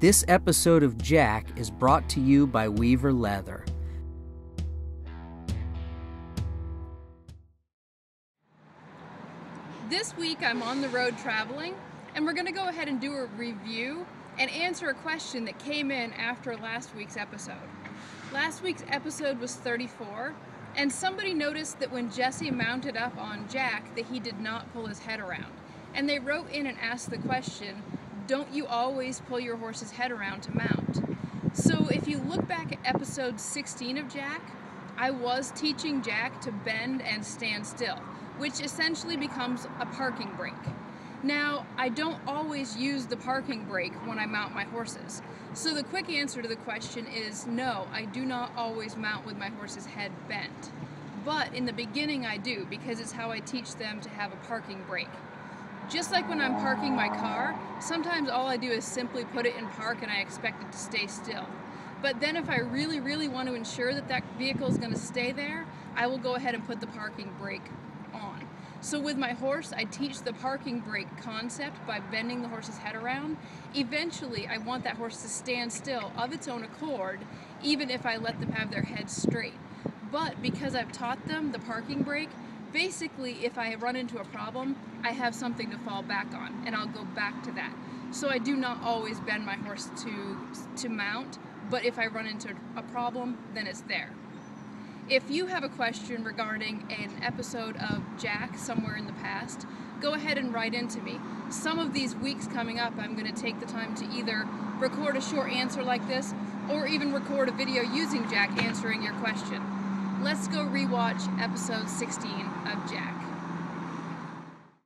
This episode of Jac is brought to you by Weaver Leather. This week I'm on the road traveling, and we're going to go ahead and do a review and answer a question that came in after last week's episode. Last week's episode was 34, and somebody noticed that when Jesse mounted up on Jac that he did not pull his head around. And they wrote in and asked the question, don't you always pull your horse's head around to mount? So if you look back at episode 16 of Jac, I was teaching Jac to bend and stand still, which essentially becomes a parking brake. Now, I don't always use the parking brake when I mount my horses. So the quick answer to the question is no, I do not always mount with my horse's head bent. But in the beginning I do because it's how I teach them to have a parking brake. Just like when I'm parking my car, sometimes all I do is simply put it in park and I expect it to stay still. But then if I really, really want to ensure that that vehicle is going to stay there, I will go ahead and put the parking brake on. So with my horse, I teach the parking brake concept by bending the horse's head around. Eventually, I want that horse to stand still of its own accord, even if I let them have their head straight. But because I've taught them the parking brake, basically if I run into a problem, I have something to fall back on and I'll go back to that. So I do not always bend my horse to, to mount, but if I run into a problem, then it's there. If you have a question regarding an episode of Jac somewhere in the past, go ahead and write into me. Some of these weeks coming up, I'm going to take the time to either record a short answer like this or even record a video using Jac answering your question. Let's go rewatch episode 16 of Jac.